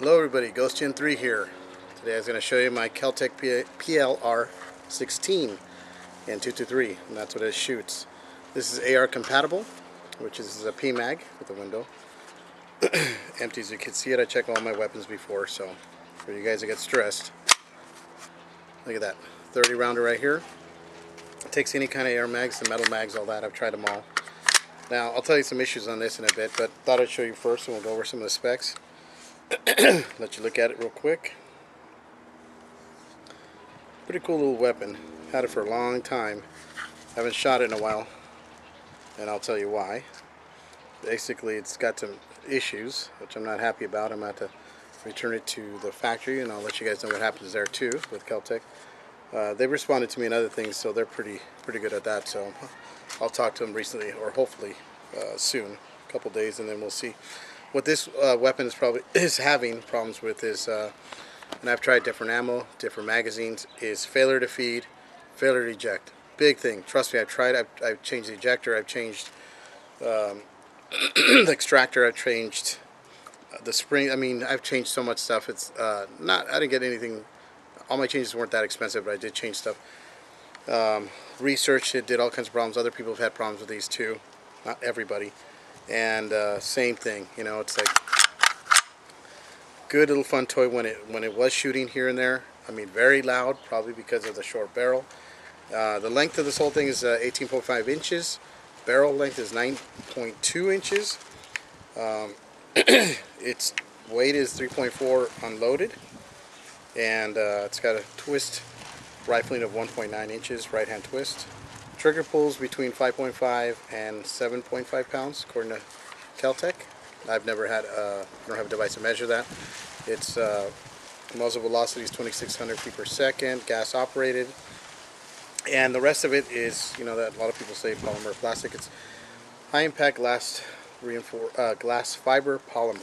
Hello everybody, Ghost Gen 3 here. Today I was going to show you my Keltec PLR 16 and 223 and that's what it shoots. This is AR compatible, which is a PMAG with a window. Empty as you can see it, I check all my weapons before, so for you guys that get stressed, look at that, 30 rounder right here. It takes any kind of AR mags, the metal mags, all that, I've tried them all. Now, I'll tell you some issues on this in a bit, but thought I'd show you first and we'll go over some of the specs. Let you look at it real quick. Pretty cool little weapon. Had it for a long time. Haven't shot it in a while. And I'll tell you why. Basically, it's got some issues, which I'm not happy about. I'm going to return it to the factory, and I'll let you guys know what happens there too with Keltec. Uh, they responded to me and other things, so they're pretty pretty good at that. So I'll talk to them recently, or hopefully uh, soon, a couple days, and then we'll see. What this uh, weapon is probably is having problems with is, uh, and I've tried different ammo, different magazines, is failure to feed, failure to eject. Big thing. Trust me, I've tried. I've, I've changed the ejector. I've changed um, the extractor. I've changed the spring. I mean, I've changed so much stuff. It's uh, not. I didn't get anything. All my changes weren't that expensive, but I did change stuff. Um, it. Did all kinds of problems. Other people have had problems with these too. Not everybody and uh, same thing you know it's like good little fun toy when it when it was shooting here and there. I mean very loud probably because of the short barrel. Uh, the length of this whole thing is uh, 18.5 inches. Barrel length is 9.2 inches. Um, its weight is 3.4 unloaded. And uh, it's got a twist rifling of 1.9 inches right hand twist Trigger pulls between 5.5 and 7.5 pounds, according to Keltec. I've never had, uh, I don't have a device to measure that. Its uh, muzzle velocity is 2,600 feet per second, gas operated. And the rest of it is, you know, that a lot of people say polymer plastic. It's high impact glass, reinfor uh, glass fiber polymer.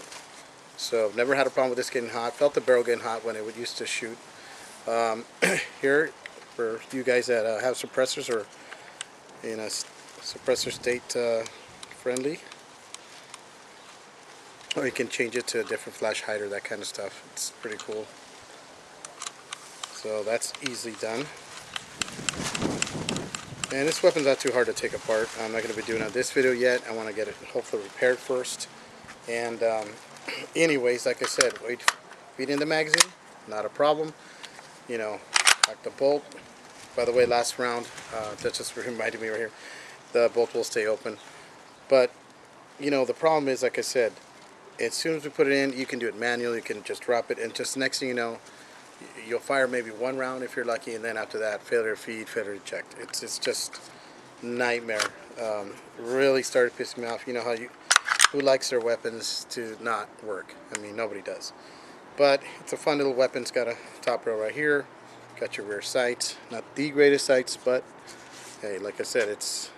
So I've never had a problem with this getting hot. Felt the barrel getting hot when it would used to shoot. Um, here, for you guys that uh, have suppressors or in a suppressor state uh, friendly. Or you can change it to a different flash hider that kind of stuff. It's pretty cool. So that's easily done. And this weapon's not too hard to take apart. I'm not going to be doing on this video yet. I want to get it hopefully repaired first. And um, anyways like I said wait feed in the magazine not a problem. You know like the bolt by the way, last round, uh, that just reminded me right here, the bolt will stay open. But, you know, the problem is, like I said, as soon as we put it in, you can do it manually, you can just drop it, and just next thing you know, you'll fire maybe one round if you're lucky, and then after that, failure to feed, failure to eject. It's, it's just nightmare. Um, really started pissing me off. You know how you, who likes their weapons to not work? I mean, nobody does. But it's a fun little weapon. It's got a top rail right here. Got your rear sights. Not the greatest sights, but hey, like I said, it's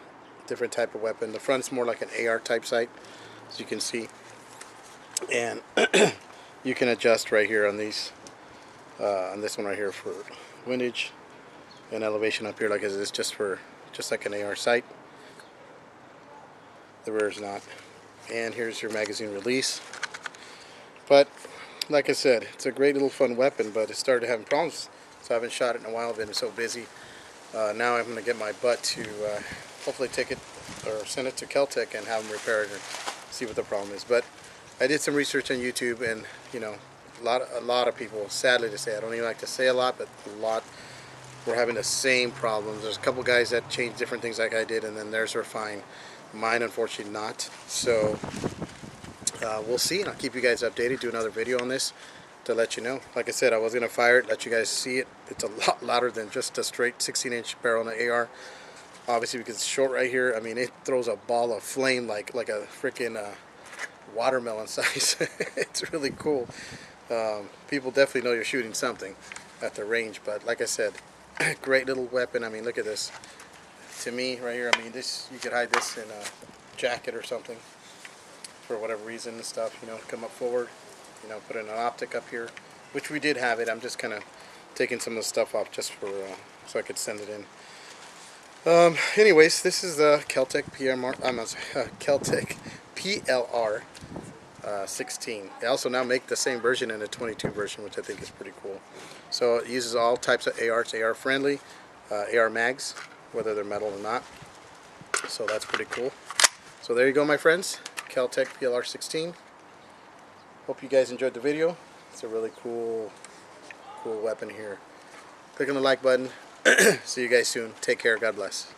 a different type of weapon. The front's more like an AR type sight, as you can see. And you can adjust right here on these, uh, on this one right here for windage and elevation up here like it is just for, just like an AR sight. The rear is not. And here's your magazine release. But like I said, it's a great little fun weapon, but it started having problems so I haven't shot it in a while, been so busy. Uh, now I'm going to get my butt to uh, hopefully take it or send it to Keltec and have them repair it and see what the problem is. But I did some research on YouTube and, you know, a lot, a lot of people, sadly to say, I don't even like to say a lot, but a lot were having the same problems. There's a couple guys that changed different things like I did and then theirs were fine. Mine, unfortunately, not. So uh, we'll see and I'll keep you guys updated, do another video on this to let you know. Like I said, I was going to fire it, let you guys see it. It's a lot louder than just a straight 16-inch barrel on the AR. Obviously, because it's short right here, I mean, it throws a ball of flame like, like a freaking uh, watermelon size. it's really cool. Um, people definitely know you're shooting something at the range, but like I said, great little weapon. I mean, look at this. To me, right here, I mean, this you could hide this in a jacket or something for whatever reason and stuff, you know, come up forward you know, put in an optic up here, which we did have it. I'm just kind of taking some of the stuff off just for uh, so I could send it in. Um, anyways, this is the Keltec PMR, I'm uh, Keltec PLR uh, 16. They also now make the same version in a 22 version, which I think is pretty cool. So it uses all types of ARs, AR friendly, uh, AR mags, whether they're metal or not. So that's pretty cool. So there you go, my friends. Keltec PLR 16. Hope you guys enjoyed the video. It's a really cool, cool weapon here. Click on the like button. See you guys soon. Take care. God bless.